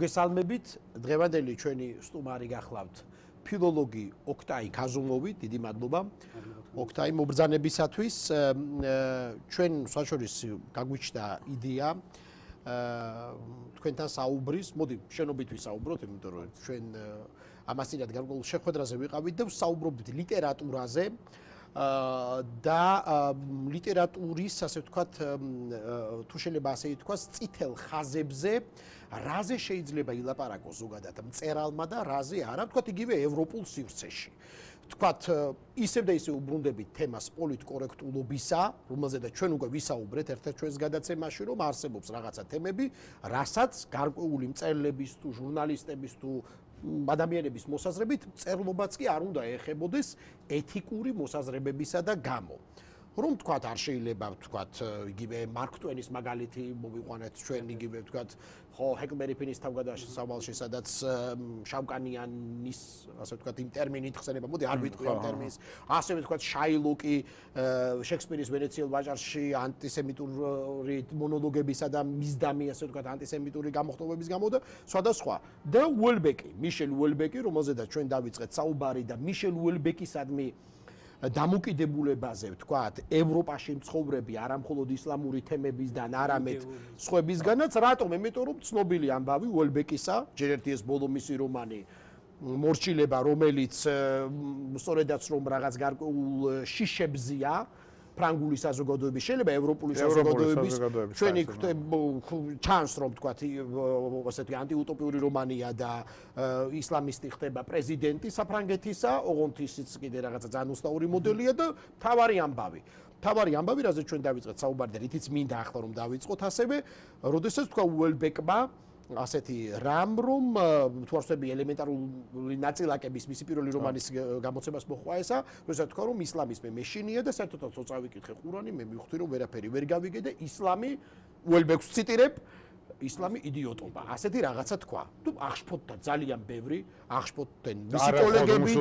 მოგესალმებით. დღევანდელი ჩვენი სტუმარი გახლავთ ფილოლოგი ოქტაი ქაზუმოვი, დიდი მადლობა. ოქტაი მობრძანებისათვის ჩვენ საშორის გაგვიჩნდა იდეა აა თქვენთან საუბრის, მოდი შენობით ვისაუბროთ, იმიტომ რომ ჩვენ ამასინად გარკვეულ შეხვედრაზე ვიყავით და საუბრობთ ლიტერატურაზე. და ლიტერატურის, ასე ვთქვათ, თუ შეიძლება ასე ითქვას, წითელ ხაზებზე, რაზე შეიძლება ილაპარაკოს ზოგადად მწერალმა და რაზე არა, ვთქვათ, იგივე ევროპულ სივრცეში. ვთქვათ, ისევ და ისევ უბრუნდებით თემას პოლიტკორექტულობისა, რომელზედაც ჩვენ უკვე ვისაუბრეთ ერთ-ერთ ჩვენს გადაცემაში, რომ არსებობს რაღაცა თემები, რასაც გარკვეული მწერლების თუ ჟურნალისტების თუ ადამიანების მოსაზრებით წერლობაც კი არ უნდა ეხებოდეს ეთიკური მოსაზრებებისა და გამო. რომ თქვათ არ შეიძლება თქვათ იგივე მარკ ტვენის მაგალითი მოვიყვანეთ ჩვენ იგივე თქვათ ხო ჰეკბერი-ფინის თავგადასავალში სადაც შავკანიანის ასე ვთქვათ იმ ტერმინით ხსენება მოდი არ ვიტყვი ამ ტერმინს. ასევე ვთქვათ შაილოკი შექსპირის ვენეციელ ვაჟარში ანტისემიტური მონოლოგებისა და მისდამი ასე ვთქვათ ანტისემიტური გამოხტობების გამო და სხვადასხვა და უელბეკი მიშელ უელბეკი რომელზედაც ჩვენ დავიწყეთ საუბარი და მიშელ უელბეკისადმი დამოკიდებულებაზე ვთქვათ ევროპაში მცხოვრები არამხოლოდ ისლამური თემებისგან არამედ სხვებისგანაც რატომ? იმიტომ რომ ცნობილი ამბავი უელბეკისა ჯერ ერთი ეს ბოლო მისი რომანი მორჩილება რომელიც სწორედაც რომ რაღაც გარკვეულ შიშებზია ფრანგული საზოგადოების შეიძლება ევროპული საზოგადოების ჩვენი ჩანს რომ თქვა ასეთი ანტიუტოპიური რომანია და ისლამისტი ხდება პრეზიდენტი საფრანგეთისა ოღონდ ისიც კიდე რაღაცა ძანუსტაური მოდელია და თავარი ამბავი. თავარი ამბავი რაზე ჩვენ დავიწყეთ საუბარი და რითიც მინდა ახლა რომ დავიწყოთ ასევე როდესაც თქვა უელბეკმა ასეთი რამ რომ თუ არსები ელემენტარული ნაწილაკების მისი პირველი რომანის გამოცემას მოხვა ესა, როცა თქვა რომ ისლამიზმი მეშინია და საერთოდ წავ წავიკითხე ყურანი, მე მივხვდი რომ ვერაფერი ვერ გავიგე და ისლამი უელბექს ციტირებ ისლამი იდიოტობა. ასეთი რაღაცა თქვა. თუ აღშფოთდა ძალიან ბევრი, აღშფოთდნენ მისი კოლეგებიც,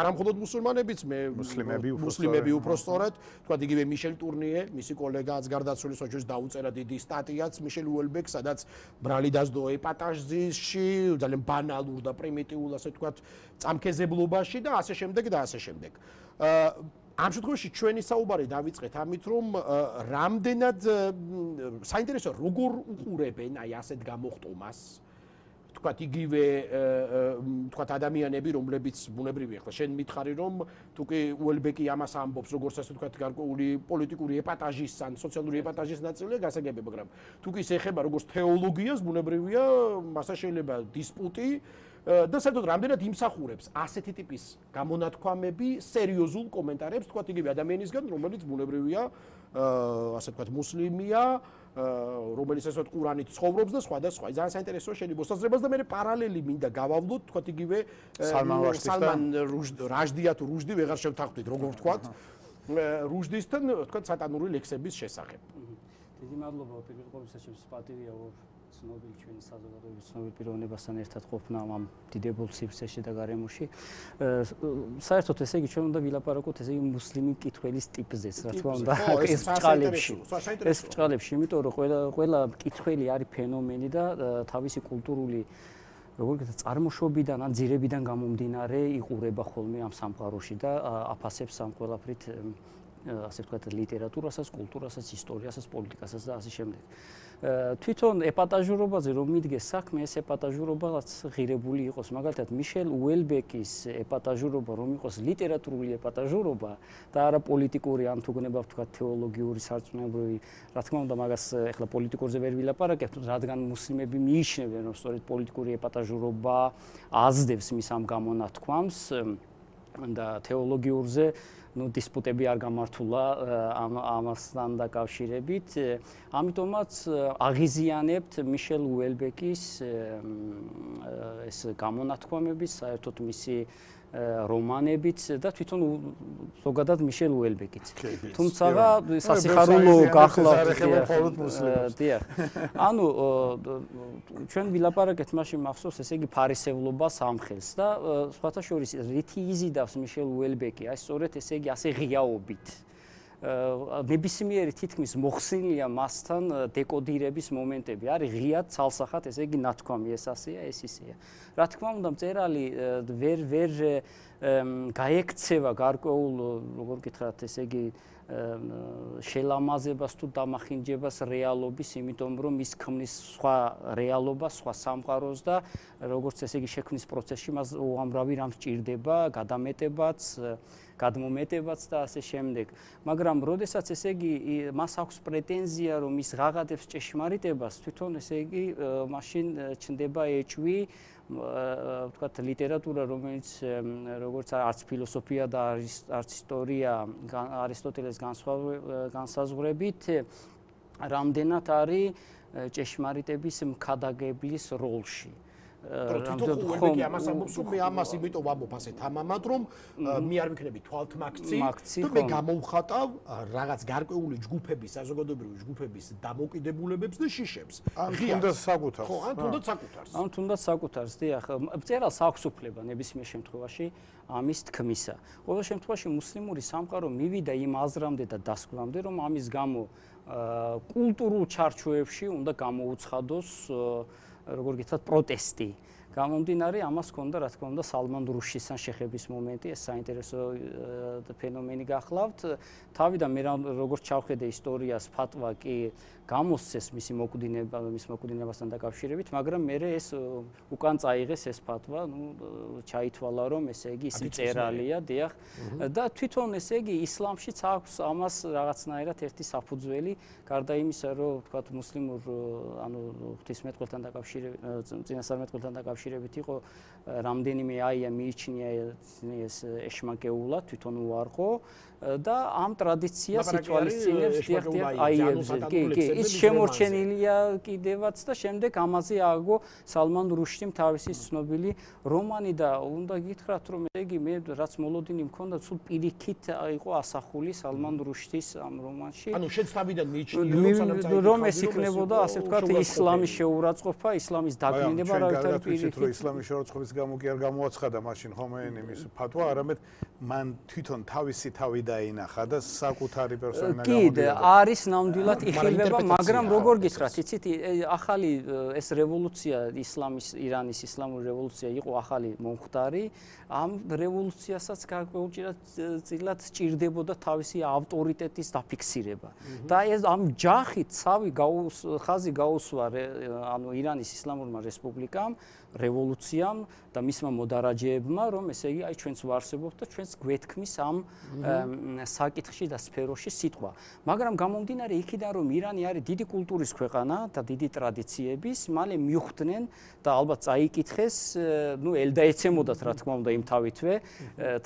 არა მხოლოდ მუსულმანებიც, მე მუსლიმები უფრო მუსლიმები უფრო სწორად, თქვა იგივე მიშელ ტურნიე, მისი კოლეგაც გარდაცვლილი სოჭოს დაუწერა დიდი სტატიაც მიშელ უელბეკ, სადაც ბრალი დაძდო ეპატაჟში, ძალიან ბანალურ და პრიმიტიულ ასე თქვა წამქეზებლობაში და ასე შემდეგ და ასე შემდეგ. აა ამ შემთხვევაში ჩვენი საუბარი დავიწყეთ ამით რომ რამდენად საინტერესო როგორ უყურებენ აი ასეთ გამოხტომას? თქვათ იგივე თქვათ ადამიანები რომლებიც ბუნებრივი ახლა შენ მითხარი რომ თუ კი უელბეკი ამას ამბობს როგორც ასე თქვათ გარკვეული პოლიტიკური ეპატაჟის ან სოციალური ეპატაჟის ნაწილია გასაგები მაგრამ თუ კი ეხება როგორც თეოლოგიას ბუნებრივია მასა შეიძლება დისპუტი და საერთოდ რამდენად იმსახურებს ასეთი ტიპის გამონათქვამები სერიოზულ კომენტარებს თქვა იგივე ადამიანისგან რომელიც ბუნებრივია ასე თქვა მუსლიმია რომელიც ასე თქვა ყურანით ცხოვრობს და სხვა და სხვა ძალიან საინტერესოა შენი მოსაზრებას და მე პარალელი მინდა გავავლოთ თქვა იგივე სალმან რაჟდია თუ რუჟდი ვეღარ შევთანხმდით როგორ თქვა რუჟდისთან თქვა სატანური ლექსების შესახებ. დიდი მადლობა პირველ ყოვლისა ჩემს ცნობილი ჩვენი საზოგადოების ცნობილ პიროვნებასთან ერთად ყოფნა ამ დიდებულ სივრცეში და გარემოში. საერთოდ ესე იგი ჩვენ უნდა ვილაპარაკოთ ესე იგი მუსლიმი კითხველის ტიპზეც, რა თქმა უნდა, ეს ბჭყალებში. ეს ბჭყალებში, იმიტომ რომ ყველა ყველა კითხველი არის ფენომენი და თავისი კულტურული როგორ გითხრათ, წარმოშობიდან ან ძირებიდან გამომდინარე იყურება ხოლმე ამ სამყაროში და აფასებს ამ ყველაფრით ასე ვთქვათ ლიტერატურასაც, კულტურასაც, ისტორიასაც, პოლიტიკასაც და ასე შემდეგ. თვითონ ეპატაჟურობაზე რომ მიდგეს საქმე, ეს ეპატაჟურობაც ღირებული იყოს. მაგალითად, მიშელ უელბეკის ეპატაჟურობა რომ იყოს ლიტერატურული ეპატაჟურობა და არა პოლიტიკური ან თუ გნება ვთქვათ თეოლოგიური სარწმუნოებრივი, რა თქმა უნდა, მაგას ეხლა პოლიტიკურზე ვერ ვილაპარაკებთ, რადგან მუსლიმები მიიჩნევენ რომ სწორედ პოლიტიკური ეპატაჟურობა აზდებს მის ამ გამონათქვამს და თეოლოგიურზე ნუ დისპუტები არ გამართულა ამ ამასთან დაკავშირებით. ამიტომაც აღიზიანებთ მიშელ უელბეკის ეს გამონათქვამების საერთოდ მისი რომანებიც და თვითონ ზოგადად მიშელ უელბეკიც. თუმცა სასიხარულო გახლავთ დიახ. ანუ ჩვენ ვილაპარაკეთ მაშინ მახსოვს ესე იგი ფარისევლობას ამხელს და სხვათა შორის რითი იზიდავს მიშელ უელბეკი აი სწორედ ესე იგი ასე ღიაობით. ნებისმიერი თითქმის მოხსნილია მასთან დეკოდირების მომენტები. არის ღიად ცალსახად, ესე იგი ნათქვამი ეს ასეა, ეს ისეა. რა თქმა უნდა, მწერალი ვერ ვერ გაექცევა გარკვეულ, როგორ გითხრათ, ესე იგი შელამაზებას თუ დამახინჯებას რეალობის, იმიტომ რომ ის ქმნის სხვა რეალობას, სხვა სამყაროს და როგორც ესე იგი შექმნის პროცესში მას უამრავი რამ სჭირდება, გადამეტებაც, გადმომეტებაც და ასე შემდეგ. მაგრამ როდესაც ესე იგი მას აქვს პრეტენზია, რომ ის ღაღადებს ჭეშმარიტებას, თვითონ ესე იგი მაშინ ჩნდება ეჭვი ვთქვათ ლიტერატურა რომელიც როგორც არც ფილოსოფია და არც ისტორია არისტოტელეს განსაზღვრებით რამდენად არის ჭეშმარიტების მქადაგებლის როლში. თვითონ ხომ? ამას ამბობს რომ მე ამას იმიტომ ვამბობ ასეთ ამამად რომ მე არ ვიქნები თვალთმაქცი თუ მე გამოვხატავ რაღაც გარკვეული ჯგუფების საზოგადოებრივი ჯგუფების დამოკიდებულებებს და შიშებს. ან თუნდაც საკუთარს. ხო ან თუნდაც საკუთარს. ან თუნდაც საკუთარს დიახ წერალს აქვს უფლება ნებისმიერ შემთხვევაში ამის თქმისა. ყოველ შემთხვევაში მუსლიმური სამყარო მივიდა იმ აზრამდე და დასკვნამდე რომ ამის გამო კულტურულ ჩარჩოებში უნდა გამოუცხადოს როგორ გითხრათ პროტესტი. გამომდინარე ამას ქონდა რა თქმა უნდა სალმან რუშისთან შეხების მომენტი. ეს საინტერესო ფენომენი გახლავთ. თავიდან მე როგორც ჩავხედე ისტორიას ფატვა კი გამოსცეს მისი მოკვდინება მის მოკვდინებასთან დაკავშირებით მაგრამ მე ეს უკან წაიღეს ეს ფატვა ნუ ჩაითვალა რომ ესე იგი ის წერალია დიახ. და თვითონ ესე იგი ისლამშიც აქვს ამას რაღაცნაირად ერთი საფუძველი გარდა იმისა რომ თქვა მუსლიმურ ანუ ღვთისმეტყველთან დაკავშირებით წინასწარმეტყველთან დაკავშირებით იყო რამდენიმე აია მიიჩნია ეს ეშმაკეულა თვითონ უარყო. და ამ ტრადიციას ითვალისწინებს დიახ აიებზე კი კი ის შემორჩენილია კიდევაც და შემდეგ ამაზე ააგო სალმან რუშდიმ თავისი ცნობილი რომანი და უნდა გითხრათ რომ ესე იგი მე რაც მოლოდინი მქონდა სულ პირიქით იყო ასახული სალმან რუშდის ამ რომანში. ანუ შენ თავიდან მიიჩნია რომ ეს იქნებოდა ასე ვთქვათ ისლამის შეურაცხყოფა ისლამის დაგმინება რა ვთქვათ პირიქით რომ ისლამის შეურაცხყოფის გამო კი არ გამოაცხადა მაშინ ხომეინი მის ფათვა არამედ მან თვითონ თავისი თავი დაინახა და საკუთარი პერსონა გამოდიოდა. კი, არის ნამდვილად იხილება, მაგრამ როგორ გითხრათ, იცით, ახალი ეს რევოლუცია, ისლამის, ირანის ისლამური რევოლუცია იყო ახალი მომხდარი. ამ რევოლუციასაც გარკვეულწილად სჭირდებოდა თავისი ავტორიტეტის დაფიქსირება. და ეს ამ ჯახით ცავი ხაზი გაუსვა ანუ ირანის ისლამურმა რესპუბლიკამ რევოლუციამ და მისმა მოდარაჯეებმა, რომ ესე იგი, აი ჩვენც ვარსებობთ და ჩვენც გვეთქმის ამ საკითხში და სფეროში სიტყვა. მაგრამ გამომდინარე იქიდან, რომ ირანი არის დიდი კულტურის ქვეყანა და დიდი ტრადიციების, მალე მიხვდნენ და ალბათ წაიკითხეს, ну, ელდა ეცემოდათ, რა თქმა უნდა, იმ თავითვე,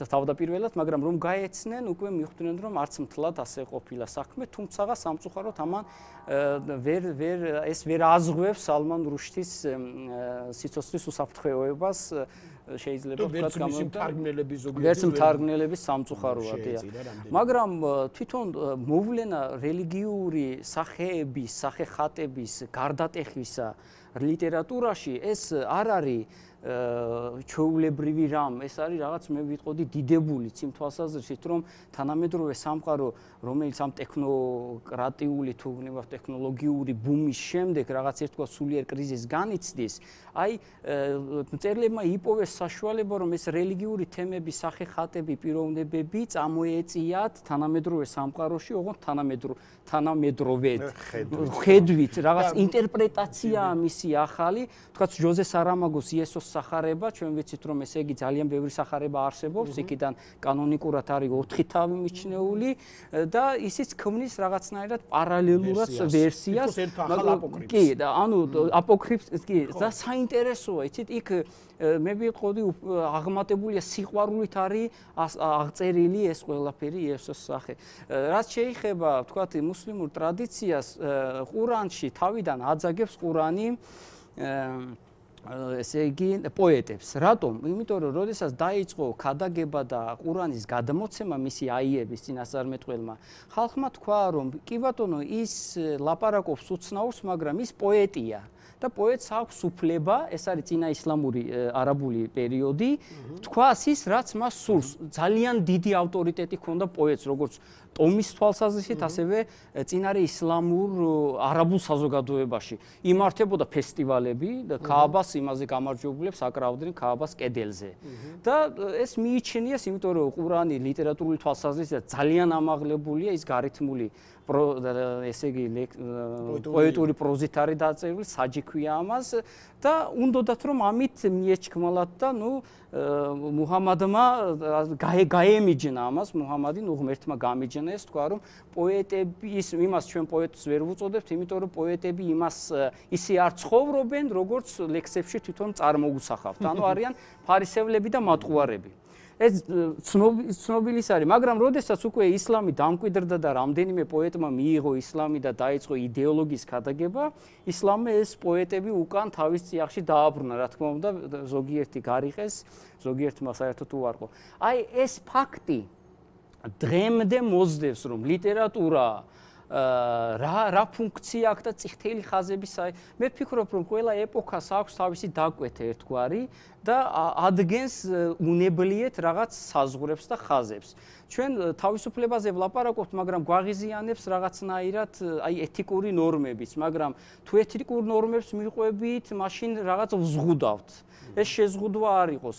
თავდაპირველად, მაგრამ რომ გაეცნენ, უკვე მიხვდნენ, რომ არც მთლად ასე ყოფილა საქმე, თუმცა სამწუხაროდ ამან ვერ ვერ ეს ვერ აზღვევს სალმან რუშტის სიცოცხლის უსაფრთხოებას შეიძლება ვთქვათ გამომთარგმნელების ზოგიერთი ვერც მთარგმნელების სამწუხაროა მაგრამ თვითონ მოვლენა რელიგიური სახეების სახეხატების გარდატეხისა ლიტერატურაში ეს არ არის ჩეულებრივი რამ. ეს არის რაღაც მე ვიტყოდი დიდებული ციმ თვალსაზრისით რომ თანამედროვე სამყარო რომელიც ამ ტექნოკრატიული თუ გნებავ ტექნოლოგიური ბუმის შემდეგ რაღაც ერთგვარ სულიერ კრიზისს განიცდის აი მწერლებმა იპოვეს საშუალება რომ ეს რელიგიური თემები სახეხატები პიროვნებები წამოეწიათ თანამედროვე სამყაროში ოღონდ თანამედრო თანამედროვედ. ხედვით. რაღაც ინტერპრეტაცია მისი ახალი. თქვა ჟოზე სარამაგოს იესოს სახარება ჩვენ ვიცით რომ ესე იგი ძალიან ბევრი სახარება არსებობს იქიდან კანონიკურად არის 4 თავი მიჩნეული და ისიც ქმნის რაღაცნაირად პარალელურად ვერსიას. კი და ანუ აპოკრიფს კი და საინტერესოა იცით იქ მე ვიყოდი აღმატებულია სიყვარულით არის აღწერილი ეს ყველაფერი იესოს სახე. რაც შეეხება თქვათ მუსლიმურ ტრადიციას ყურანში თავიდან აძაგებს ყურანი ესე იგი პოეტებს. რატომ? იმიტომ რომ როდესაც დაიწყო ქადაგება და ყურანის გადმოცემა მისი აიების წინასწარმეტყველმა, ხალხმა თქვა რომ კი ბატონო ის ლაპარაკობს უცნაურს, მაგრამ ის პოეტია. და პოეტს აქვს უფლება, ეს არის წინა ისლამური არაბული პერიოდი, თქვას ის რაც მას სურს. ძალიან დიდი ავტორიტეტი ჰქონდა პოეტს, როგორც ტომის თვალსაზრისით, ასევე წინარე ისლამურ არაბულ საზოგადოებაში. იმართებოდა ფესტივალები და ქააბას იმაზე გამარჯვებულებს აკრავდნენ ქააბას კედელზე. და ეს მიიჩნიეს, იმიტომ რომ ყურანი ლიტერატურული თვალსაზრისით ძალიან ამაღლებულია, ის გარითმული ესე იგი პოეტური პროზით არის დაწერილი, საჯიქვია ამას და უნდათ რომ ამით მიეჩქმალათ და ნუ მუჰამადმა გაემიჯნა ამას, მუჰამადი ნუ ღმერთმა გამიჯნა ეს თქვა რომ პოეტები ის იმას ჩვენ პოეტს ვერ ვუწოდებთ, იმიტომ რომ პოეტები იმას ისე არ ცხოვრობენ, როგორც ლექსებში თვითონ წარმოგუსახავთ. ანუ არიან ფარისევლები და მატყუარები. ეს ცნობილის არის, მაგრამ როდესაც უკვე ისლამი დამკვიდრდა და რამდენიმე პოეტმა მიიღო ისლამი და დაიწყო იდეოლოგიის ქადაგება, ისლამი ეს პოეტები უკან თავის წიაღში დააბრუნა, რა თქმა უნდა, ზოგიერთი გარიყეს, ზოგიერთმა საერთოდ უარყო. აი ეს ფაქტი დღემდე მოძდევს, რომ ლიტერატურა რა რა ფუნქცია აქვს და ციხთელი ხაზების აი მე ვფიქრობ რომ ყველა ეპოქას აქვს თავისი დაკვეთე ერთგვარი და ადგენს უნებლიეთ რაღაც საზღურებს და ხაზებს. ჩვენ თავისუფლებაზე ვლაპარაკობთ მაგრამ გვაღიზიანებს რაღაცნაირად აი ეთიკური ნორმებიც მაგრამ თუ ეთიკურ ნორმებს მიყვებით მაშინ რაღაც ვზღუდავთ. ეს შეზღუდვა არ იყოს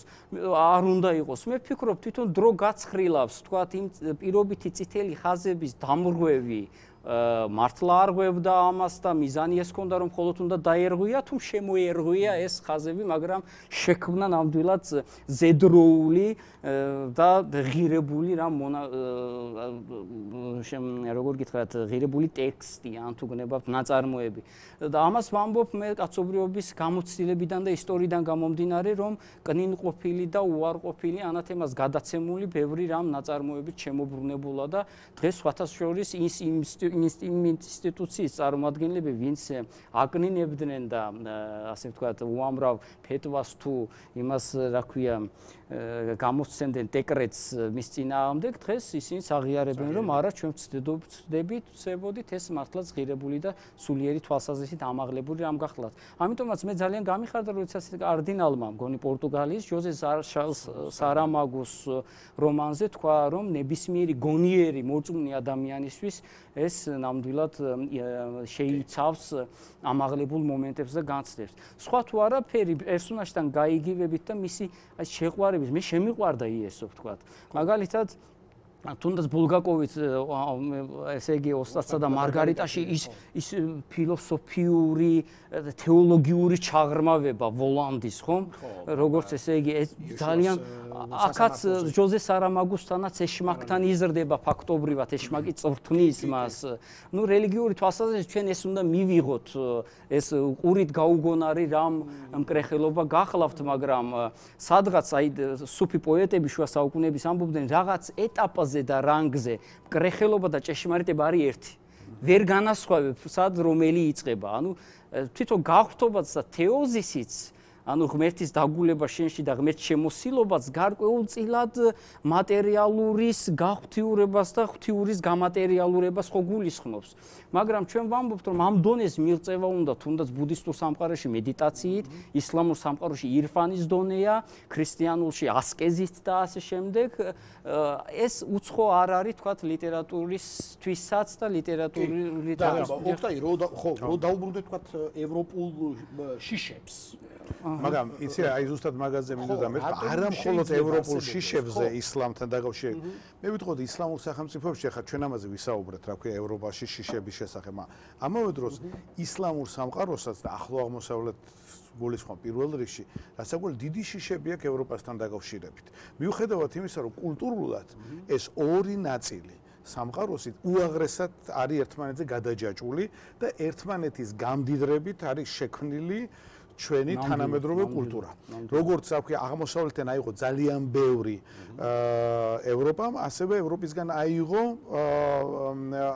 არ უნდა იყოს. მე ვფიქრობ თვითონ დრო გაცხრილავს თქვათ იმ პირობითი წითელი ხაზების დამრღვევი მართლა არ ღვევდა ამას და მიზანი ეს ქონდა რომ მხოლოდ უნდა დაერღვია თუ შემოერღვია ეს ხაზები, მაგრამ შექმნა ნამდვილად ზედროული და ღირებული რა მონა როგორ გითხრათ ღირებული ტექსტი ან თუ გნებავთ ნაწარმოები. და ამას ვამბობ მე კაცობრიობის გამოცდილებიდან და ისტორიიდან გამომდინარე რომ კნინყოფილი და უარყოფილი ანათემას გადაცემული ბევრი რამ ნაწარმოებით შემოbrunებულა და დღეს სხვათა შორის ის ინსტიტუციის წარმომადგენლები ვინც აკნინებდნენ და ასე ვთქვათ უამრავ ფეტვას თუ იმას რა ქვია გამოსცემდნენ დეკრეტს მის წინააღმდეგ დღეს ისინი აღიარებენ რომ არა ჩვენ ვწდებით ვწებოდით ეს მართლაც ღირებული და სულიერი თვალსაზრისით ამაღლებული რამ გახლავთ ამიტომაც მე ძალიან გამიხარდა როდესაც კარდინალმა მგონი პორტუგალიის ჯოზე სარამაგოს რომანზე თქვა რომ ნებისმიერი გონიერი მოწმუნე ადამიანისთვის ეს ნამდვილად შეიცავს ამაღლებულ მომენტებს და განცდებს. სხვა თუ არაფერი პერსონაჟთან გაიგივებით და მისი აი შეყვარების მე შემიყვარდა იესო ვთქვათ. მაგალითად თუნდაც ბულგაკოვიც ესე იგი ოსტატსა და მარგარიტაში ის ის ფილოსოფიური თეოლოგიური ჩაღრმავება ვოლანდის ხომ? როგორც ესე იგი ეს ძალიან აქაც ჯოზე სარამაგუსთანაც ეშმაკთან იზრდება ფაქტობრივად ეშმაკი წვრთნის მას. ნუ რელიგიური თვალსაზრისით ჩვენ ეს უნდა მივიღოთ ეს ყურით გაუგონარი რამ მკრეხელობა გახლავთ მაგრამ სადღაც აი სუფი პოეტები შუა საუკუნეების ამბობდნენ რაღაც ეტაპაზე და რანგზე. მკრეხელობა და ჭეშმარიტება არის ერთი. ვერ განასხვავებ სად რომელი იწება ანუ თვითონ გაღვთობაც და თეოზისიც ანუ ღმერთის დაგულება შენში და ღმერთ შემოსილობაც გარკვეულწილად მატერიალურის გაღვთიურებას და ღვთიურის გამატერიალურებას ხო გულისხმობს. მაგრამ ჩვენ ვამბობთ რომ ამ დონეს მიღწევა უნდა თუნდაც ბუდისტურ სამყაროში მედიტაციით, ისლამურ სამყაროში ირფანის დონეა, ქრისტიანულში ასკეზით და ასე შემდეგ. ეს უცხო არ არის თქვათ ლიტერატურისთვისაც და ლიტერატურული და ოქტაი რო ხო რო დაუბრუნდეთ თქვათ ევროპულ შიშებს მაგრამ იცი აი ზუსტად მაგაზე მინდოდა მე არა მხოლოდ ევროპულ შიშებზე ისლამთან დაკავშირებით. მე ვიტყოდი ისლამურ სახელმწიფოებში ხა ჩვენ ამაზე ვისაუბრეთ რა ქვია ევროპაში შიშების შესახებ ამავე დროს ისლამურ სამყაროსაც და ახლო აღმოსავლეთ გულისხმობ პირველ რიგში რასაკვირველი დიდი შიშები აქვს ევროპასთან დაკავშირებით. მიუხედავად იმისა რომ კულტურულად ეს ორი ნაწილი სამყაროსი უაღრესად არის ერთმანეთზე გადაჯაჭული და ერთმანეთის გამდიდრებით არის შექმნილი ჩვენი თანამედროვე კულტურა. როგორც აქვე აღმოსავლეთიდან აიღო ძალიან ბევრი ევროპამ, ასევე ევროპისგან აიღო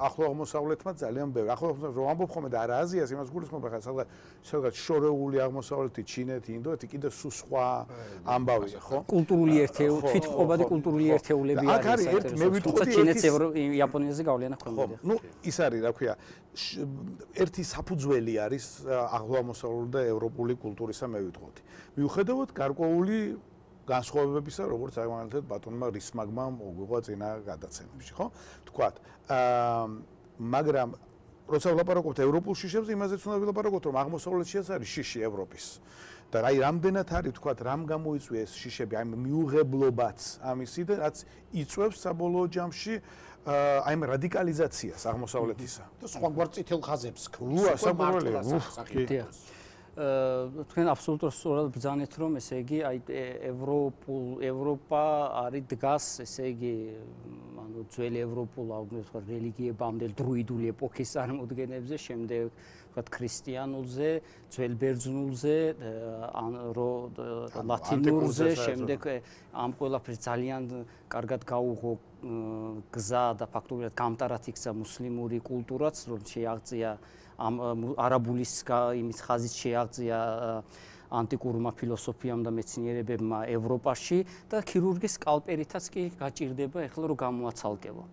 ახლო აღმოსავლეთმა ძალიან ბევრი. ახლო აღმოსავლეთ რომ ამბობ ხოლმე და არა აზიას, იმას გულისხმობ ხა სადღაც სადღაც შორეული აღმოსავლეთი, ჩინეთი, ინდოეთი კიდე სულ სხვა ამბავია, ხო? კულტურული ერთეულები, თვითმყოფადი კულტურული ერთეულები არის. აქ არის ერთ მე ვიტყოდი ჩინეთს იაპონიაზე გავლენა ქონდა. ნუ ის არის, რა ქვია, ერთი საფუძველი არის ახლო აღმოსავლური და ევროპული კულტურისა მე ვიტყოდი. მიუხედავად გარკვეული განსხვავებებისა, როგორც აღმართეთ ბატონმა რისმაგმა მოგვიღვა წინა გადაცემებში, ხო? თქვათ, აა მაგრამ როცა ვლაპარაკობთ ევროპულ შიშებზე, იმაზეც უნდა ვილაპარაკოთ, რომ აღმოსავლეთშიც არის შიში ევროპის. და აი რამდენად არის თქვათ, რამ გამოიწვია ეს შიშები, აი მიუღებლობაც ამისი და რაც იწევს საბოლოო ჯამში აი ამ რადიკალიზაციას აღმოსავლეთისა და სხვაგვარ წითელ ხაზებს ქუა საყურველია კი თქვენ აბსოლუტურად სწორად ბრძანეთ რომ ესე იგი აი ევროპულ ევროპა არის დგას ესე იგი ანუ ძველი ევროპულ თქვა რელიგიებამდე დრუიდული ეპოქის წარმოდგენებზე შემდეგ თქვა ქრისტიანულზე ძველ ბერძნულზე ან რო ლათინურზე შემდეგ ამ ყველაფერს ძალიან კარგად გაუღო გზა და ფაქტობრივად გამტარად იქცა მუსლიმური კულტურაც რომ შეაღწია ამ არაბულის იმის ხაზით შეაღწია ანტიკურმა ფილოსოფიამ და მეცნიერებებმა ევროპაში და ქირურგის სკალპერითაც კი გაჭირდება ეხლა რომ გამოაცალკევო.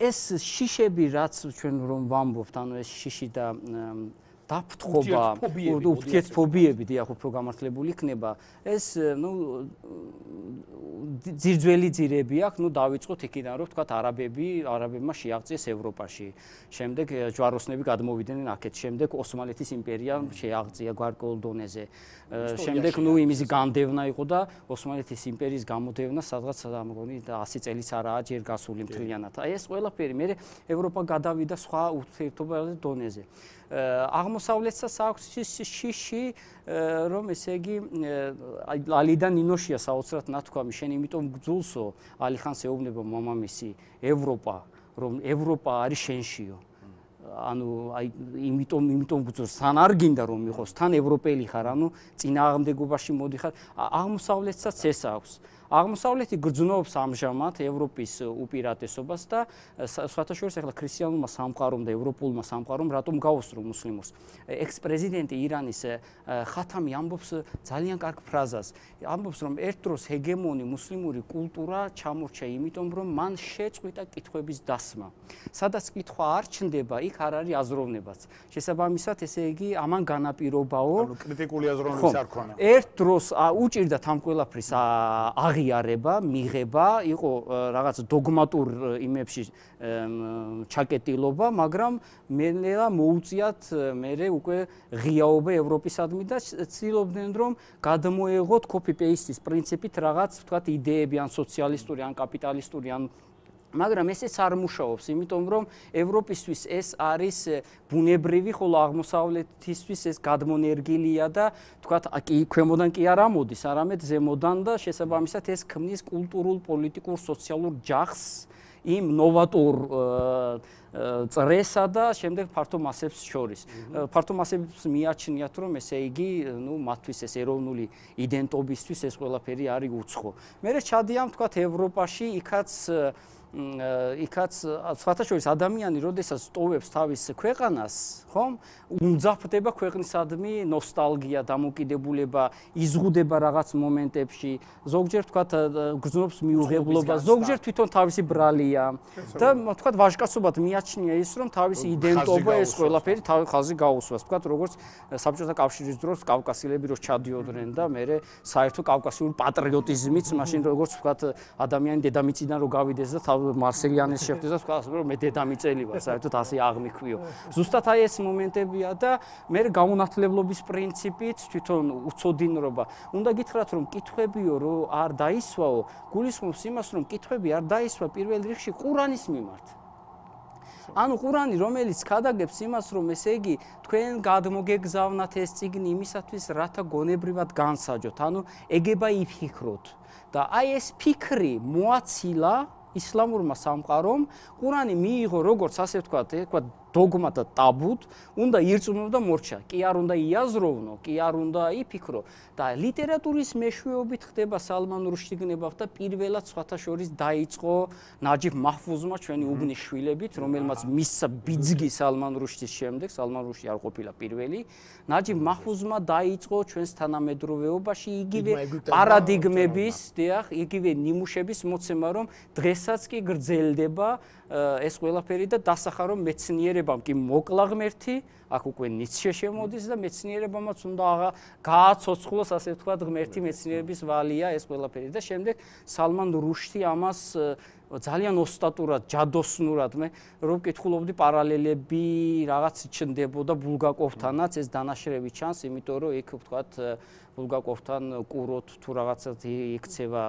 ეს შიშები რაც ჩვენ რომ ვამბობთ, ანუ ეს შიში და დაფრთხობა, ურთიერთფობიები დიახ უფრო გამართლებული იქნება. ეს ნუ ძირძველი ძირები აქვს, ნუ დავიწყოთ იქიდან, რომ თქვათ არაბები, არაბებმა შეაღწიეს ევროპაში. შემდეგ ჯვაროსნები გადმოვიდნენ აქეთ, შემდეგ ოსმალეთის იმპერია შეაღწია გარკვეულ დონეზე. შემდეგ ნუ იმის განდევნა იყო და ოსმალეთის იმპერიის გამოდევნა სადღაც ამგონი 100 წელიც არაა ჯერ გასული მთლიანად. აი ეს ყველაფერი მე ევროპა გადავიდა სხვა ურთიერთობაზე დონეზე. აღმოსავლეთსაც აქვს შიში რომ ესე იგი ალიდან ნინოშია საოცრად ნათქვამი. შენ იმიტომ გძულსო ალიხანს ეუბნება მამამისი ევროპა რომ ევროპა არის შენშიო. ანუ აი იმიტომ იმიტომ გძულს თან არ გინდა რომ იყოს თან ევროპელი ხარ ანუ წინააღმდეგობაში მოდიხარ აღმოსავლეთსაც ეს აქვს აღმოსავლეთი გრძნობს ამჟამად ევროპის უპირატესობას და სხვათა შორის ახლა ქრისტიანულმა სამყარომ და ევროპულმა სამყარომ რატომ გაუსწრო მუსლიმურს? ექს-პრეზიდენტი ირანის ხათამი ამბობს ძალიან კარგ ფრაზას. ამბობს რომ ერთ დროს ჰეგემონი მუსლიმური კულტურა ჩამორჩა იმიტომ რომ მან შეწყვიტა კითხვების დასმა. სადაც კითხვა არ ჩნდება იქ არ არის აზროვნებაც. შესაბამისად ესე იგი ამან განაპირობაო ანუ კრიტიკული აზროვნების არ ქონა. ერთ დროს უჭირდა თამ ყველაფრის აღ აღიარება, მიღება, იყო რაღაც დოგმატურ იმებში ჩაკეტილობა, მაგრამ მენელა მოუწიათ მე უკვე ღიაობა ევროპისადმი და ცდილობდნენ რომ გადმოეღოთ paste-ის პრინციპით რაღაც თქვა იდეები ან სოციალისტური ან კაპიტალისტური ან მაგრამ ესეც არ მუშაობს, იმიტომ რომ ევროპისთვის ეს არის ბუნებრივი, ხოლო აღმოსავლეთისთვის ეს გადმონერგილია და თქვათ, კი ქვემოდან კი არ ამოდის, არამედ ზემოდან და შესაბამისად ეს ქმნის კულტურულ, პოლიტიკურ, სოციალურ ჯახს იმ ნოვატორ წრესა და შემდეგ ფართო მასებს შორის. ფართო მასებს მიაჩნიათ, რომ ესე იგი, ну, მათთვის ეს ეროვნული იდენტობისთვის ეს ყველაფერი არის უცხო. მე ჩადიამ თქვათ ევროპაში, იქაც იქაც სხვათა შორის ადამიანი როდესაც სტოვებს თავის ქვეყანას, ხომ? უმძაფრდება ქვეყნისადმი ნოსტალგია, დამოკიდებულება, იზღუდება რაღაც მომენტებში, ზოგჯერ თქვათ გრძნობს მიუღებლობა, ზოგჯერ თვითონ თავისი ბრალია. და თქვათ ვაჟკაცობად მიაჩნია ის, რომ თავისი იდენტობა ეს ყველაფერი თავი ხაზი გაუსვას. თქვათ როგორც საბჭოთა კავშირის დროს კავკასიელები რო ჩადიოდნენ და მე საერთო კავკასიური პატრიოტიზმიც, მაშინ როგორც თქვათ ადამიანი დედამიწიდან რო გავიდეს და მარსელიანის შეხვდეს და თქვა რომ მე დედამიწელი ვარ, საერთოდ ასე აღმიქვიო. ზუსტად აი ეს მომენტებია და მე გამონათლებლობის პრინციპით თვითონ უწოდინრობა. უნდა გითხრათ რომ კითხვებიო რომ არ დაისვაო, გულისხმობს იმას რომ კითხვები არ დაისვა პირველ რიგში ყურანის მიმართ. ანუ ყურანი რომელიც ხადაგებს იმას რომ ესე იგი თქვენ გადმოგეგზავნათ ეს ციგნი იმისათვის რათა გონებრივად განსაჯოთ ანუ ეგება იფიქროთ და აი ეს ფიქრი მოაცილა ისლამურმა სამყარომ ყურანი მიიღო როგორც ასე ვთქვათ, თქვა დოგმა და ტაბუთ უნდა ირწმუნო და მორჩა. კი არ უნდა იაზროვნო, კი არ უნდა იფიქრო და ლიტერატურის მეშვეობით ხდება სალმან რუშტიგნებავ და პირველად სხვათა შორის დაიწყო ნაჯიბ მაჰფუზმა ჩვენი უბნის შვილებით, რომელმაც მისცა ბიძგი სალმან რუშტის შემდეგ, სალმან რუშტი არ ყოფილა პირველი. ნაჯიბ მაჰფუზმა დაიწყო ჩვენს თანამედროვეობაში იგივე პარადიგმების, დიახ, იგივე ნიმუშების მოცემა, რომ დღესაც კი გრძელდება ეს ყველაფერი და დასახარო მეცნიერებამ. კი მოკლა ღმერთი, აქ უკვე ნიცშე შემოდის და მეცნიერებამაც უნდა გააცოცხლოს ასე ვთქვათ ღმერთი მეცნიერების ვალია ეს ყველაფერი. და შემდეგ სალმან რუშტი ამას ძალიან ოსტატურად, ჯადოსნურად მე რომ კითხულობდი პარალელები რაღაც ჩნდებოდა ბულგაკოვთანაც ეს დანაშრები ჩანს, იმიტომ რომ იქ ვთქვათ ბულგაკოვთან კუროთ თუ რაღაცა იქცევა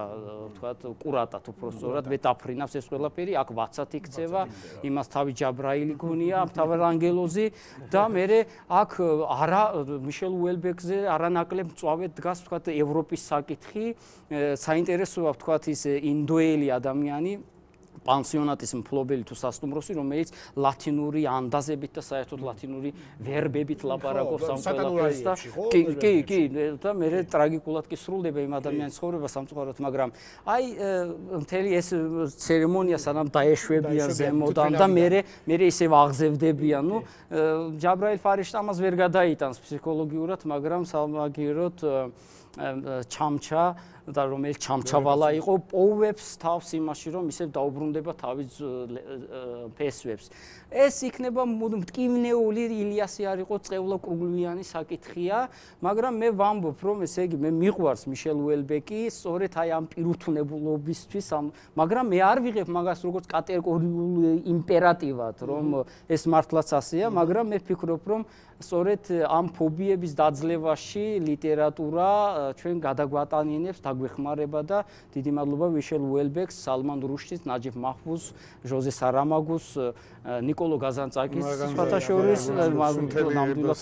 ვთქვათ კურატად უფრო სწორად მეტაფრინავს ეს ყველაფერი, აქ ვაცად იქცევა, იმას თავი ჯაბრაილი გონია, მთავარ ანგელოზი და მე აქ არა მიშელ უელბეკზე არანაკლებ წვავე დგას ვთქვათ ევროპის საკითხი, საინტერესოა ვთქვათ ის ინდოელი ადამიანი პანსიონატის მფლობელი თუ სასტუმროსი, რომელიც ლათინური ანდაზებით და საერთოდ ლათინური ვერბებით ლაპარაკობს ამ ყველაფერს და კი, კი, კი, და მე ტრაგიკულად კი სრულდება იმ ადამიანის ცხოვრება სამწუხაროდ, მაგრამ აი მთელი ეს ცერემონია სანამ დაეშვებიან ზემოდან და მე მე ისევ აღზევდებიან, ნუ ჯაბრაილ ფარიშტა ამას ვერ გადაიტანს ფსიქოლოგიურად, მაგრამ სამაგიეროდ ჩამჩა და რომელიც ჩამჩავალა იყო პოუებს თავს იმაში რომ ისე დაუბრუნდება თავის ფესვებს. ეს იქნება მტკივნეული ილიასი არ იყო წევლა კრუგლიანი საკითხია მაგრამ მე ვამბობ რომ ესე იგი მე მიყვარს მიშელ უელბეკი სწორედ აი ამ პირუთუნებულობისთვის მაგრამ მე არ ვიღებ მაგას როგორც კატეგორიული იმპერატივად რომ ეს მართლაც ასეა მაგრამ მე ფიქრობ რომ სწორედ ამ ფობიების დაძლევაში ლიტერატურა ჩვენ გადაგვატანინებს დაგვეხმარება და დიდი მადლობა ვიშელ უელბეკს, სალმან რუშტის, ნაჯიფ მაჰვუს, ჟოზე სარამაგუს, ნიკოლო გაზანწაკის სხვათა შორის ნამდვილად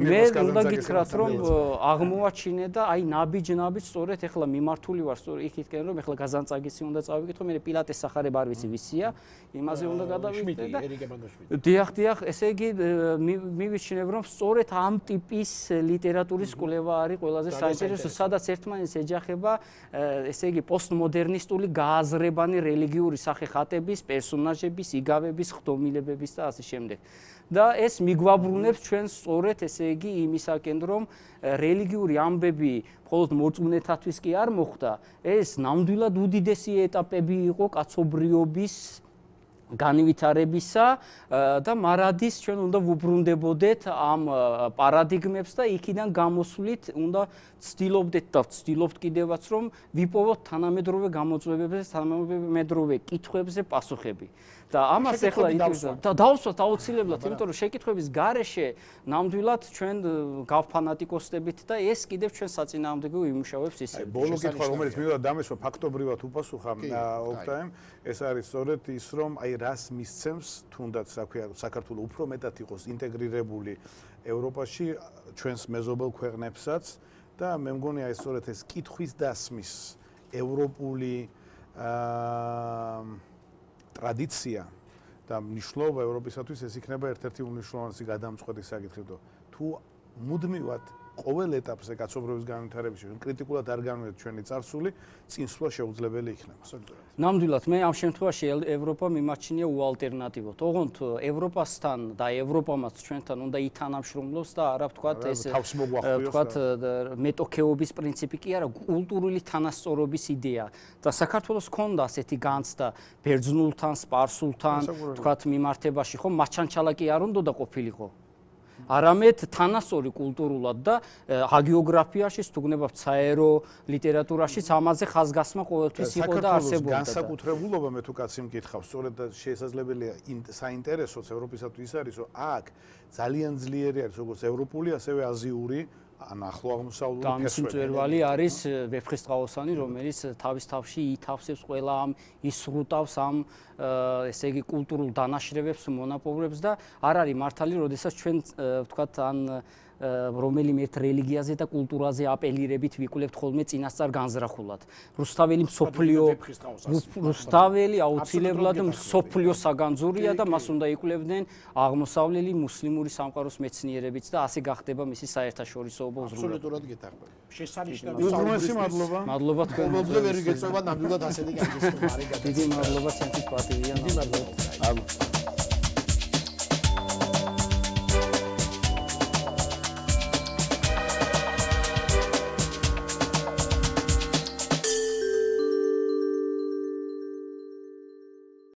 მე უნდა გითხრათ რომ აღმოაჩინე და აი ნაბიჯ-ნაბიჯ სწორედ ეხლა მიმართული ვარ სწორედ იქითკენ რომ ეხლა გაზანწაგისი უნდა წავიკითხო მე პილატეს სახარებ არ ვიცი ვისია იმაზე უნდა გადავიდე და დიახ დიახ ესე იგი მივიჩნევ რომ სწორედ ამ ტიპის ლიტერატურის კვლევა არის ყველაზე საინტერესო სადაც ერთმანეთს ეჯახება ესე იგი პოსტმოდერნისტული გააზრებანი რელიგიური სახეხატების პერსონაჟების იგავების ხდომილებების და ასე შემდეგ. და ეს მიგვაბრუნებს ჩვენ სწორედ ესე იგი იმისაკენ რომ რელიგიური ამბები მხოლოდ მოწმუნეთათვის კი არ მოხდა, ეს ნამდვილად უდიდესი ეტაპები იყო კაცობრიობის განვითარებისა და მარადის ჩვენ უნდა ვუბრუნდებოდეთ ამ პარადიგმებს და იქიდან გამოსვლით უნდა ცდილობდეთ და ცდილობთ კიდევაც რომ ვიპოვოთ თანამედროვე გამოწვევებზე, თანამედროვე კითხვებზე პასუხები. და ამას ახლა და დავსვათ აუცილებლად, იმიტომ რომ შეკითხების გარეშე ნამდვილად ჩვენ გავფანატიკოსდებით და ეს კიდევ ჩვენ საწინააღმდეგო იმუშავებს ისე. ბოლო კითხვა რომელიც მინდა დამესვა ფაქტობრივად უპასუხა ოპტაიმ, ეს არის სწორედ ის რომ აი რას მისცემს თუნდაც საქვია საქართველოს უფრო მეტად იყოს ინტეგრირებული ევროპაში ჩვენს მეზობელ ქვეყნებსაც და მე მგონია ეს სწორედ ეს კითხვის დასმის ევროპული აა ტრადიცია და მნიშვნელობა ევროპისათვის ეს იქნება ერთ-ერთი უნიშნულოვანესი გადამწყვეტი საკითხი. თუ მუდმივად ყოველ ეტაპზე კაცობრიობის განვითარებაში კრიტიკულად არ განვიეთ ჩვენი წარსული, წინსვლა შეუძლებელი იქნება. ნამდვილად, მე ამ შემთხვევაში ევროპა მიმაჩნია უალტერნატივოდ. ოღონდ ევროპასთან და ევროპამაც ჩვენთან უნდა ითანამშრომლოს და არა ვთქვათ ეს ვთქვათ მეტოქეობის პრინციპი კი არა, კულტურული თანასწორობის იდეა. და საქართველოს ქონდა ასეთი განცდა ბერძნულთან, სპარსულთან, ვთქვათ მიმართებაში, ხო, მაჩანჩალაკი არ უნდა და ყოფილიყო. არამედ თანასწორი კულტურულად და ჰაგიოგრაფიაში, თუგნებავ საერო ლიტერატურაში ამაზე ხაზგასმა ყოველთვის იყო და არსებობდა. განსაკუთრებულობა მე თუ კაცი მკითხავს, სწორედ შესაძლებელია საინტერესოც ევროპისათვის ის არის, რომ აქ ძალიან ძლიერი არის როგორც ევროპული, ასევე აზიური ან ახლო აღმოსავლური ფესვები. და მწვერვალი არის ვეფხისტყაოსანი, რომელიც თავის თავში ითავსებს ყველა ამ ისრუტავს ამ ესე იგი კულტურულ დანაშრევებს, მონაპოვრებს და არ არის მართალი, როდესაც ჩვენ ვთქვათ ან რომელიმე ერთ რელიგიაზე და კულტურაზე აპელირებით ვიკულებთ ხოლმე წინასწარ განზრახულად. რუსთაველი მსოფლიო რუსთაველი აუცილებლად მსოფლიო საგანძურია და მას უნდა იკულებდნენ აღმოსავლელი მუსლიმური სამყაროს მეცნიერებიც და ასე გახდება მისი საერთაშორისოობა უზრუნველყოფა. აბსოლუტურად გეთახმები. შესანიშნავი საუბრისი მადლობა. მადლობა თქვენ. მოგძლე ვერ იგეწოება ნამდვილად ასეთი განსხვავება. დიდი მადლობა ჩემთვის პატივია. დიდი მადლობა.